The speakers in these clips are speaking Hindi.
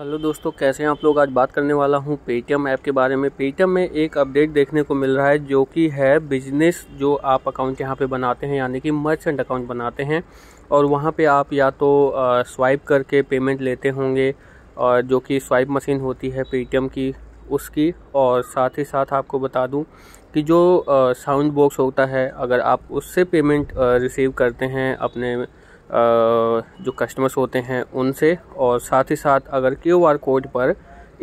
हेलो दोस्तों, कैसे हैं आप लोग? आज बात करने वाला हूँ पेटीएम ऐप के बारे में। पेटीएम में एक अपडेट देखने को मिल रहा है, जो कि है बिज़नेस जो आप अकाउंट यहाँ पे बनाते हैं, यानी कि मर्चेंट अकाउंट बनाते हैं। और वहाँ पे आप या तो स्वाइप करके पेमेंट लेते होंगे और जो कि स्वाइप मशीन होती है पेटीएम की, उसकी। और साथ ही साथ आपको बता दूँ कि जो साउंड बॉक्स होता है, अगर आप उससे पेमेंट रिसीव करते हैं अपने जो कस्टमर्स होते हैं उनसे और साथ ही साथ अगर क्यू आर कोड पर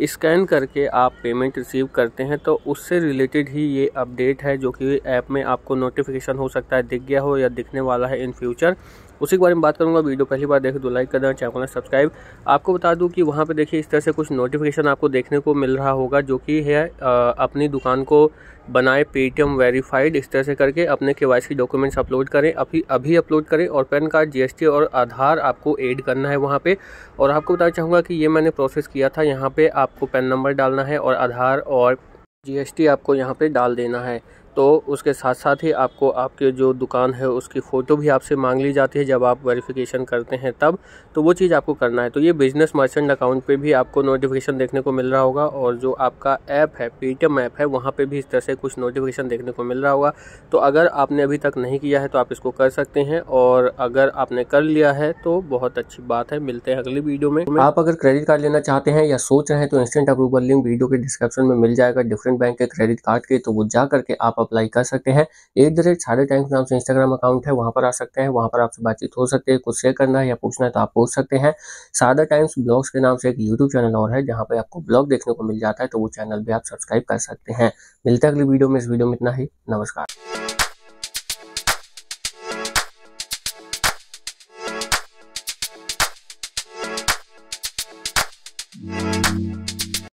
स्कैन करके आप पेमेंट रिसीव करते हैं तो उससे रिलेटेड ही ये अपडेट है जो कि ऐप में आपको नोटिफिकेशन हो सकता है, दिख गया हो या दिखने वाला है इन फ्यूचर उसी के बारे में बात करूँगा, वीडियो पहली बार देखे तो लाइक कर देना चैनल सब्सक्राइब आपको बता दूँ कि वहाँ पे देखिए इस तरह से कुछ नोटिफिकेशन आपको देखने को मिल रहा होगा, जो कि है अपनी दुकान को बनाए पेटीएम वेरीफाइड इस तरह से करके अपने के वाई डॉक्यूमेंट्स अपलोड करें, अभी अभी अपलोड करें और पैन कार्ड जीएसटी और आधार आपको ऐड करना है वहाँ पे। और आपको बताना चाहूँगा कि ये मैंने प्रोसेस किया था, यहाँ पे आपको पैन नंबर डालना है और आधार और जीएसटी आपको यहाँ पे डाल देना है। तो उसके साथ साथ ही आपको आपके जो दुकान है, उसकी फ़ोटो भी आपसे मांग ली जाती है जब आप वेरिफिकेशन करते हैं तब तो वो चीज़ आपको करना है। तो ये बिज़नेस मर्चेंट अकाउंट पे भी आपको नोटिफिकेशन देखने को मिल रहा होगा और जो आपका ऐप है पेटीएम ऐप है, वहाँ पे भी इस तरह से कुछ नोटिफिकेशन देखने को मिल रहा होगा। तो अगर आपने अभी तक नहीं किया है तो आप इसको कर सकते हैं और अगर आपने कर लिया है तो बहुत अच्छी बात है। मिलते हैं अगली वीडियो में। आप अगर क्रेडिट कार्ड लेना चाहते हैं या सोच रहे हैं तो इंस्टेंट अप्रूवल लिंक वीडियो के डिस्क्रिप्शन में मिल जाएगा। डिफरेंट बैंक के क्रेडिट कार्ड के तो वो जा करके आप अप्लाई कर सकते हैं। एट द रेट साढ़े टाइम्स नाम से इंस्टाग्राम अकाउंट है, वहाँ पर आ सकते हैं, वहाँ पर आपसे बातचीत हो सकती है, कुछ शेयर करना है या पूछना है तो आप पूछ सकते हैं। सादा टाइम्स ब्लॉग्स के नाम से एक यूट्यूब चैनल और है, जहाँ पर आपको ब्लॉग देखने को मिल जाता है तो वो चैनल भी आप सब्सक्राइब कर सकते हैं। मिलते अगली वीडियो में, इस वीडियो में इतना ही। नमस्कार।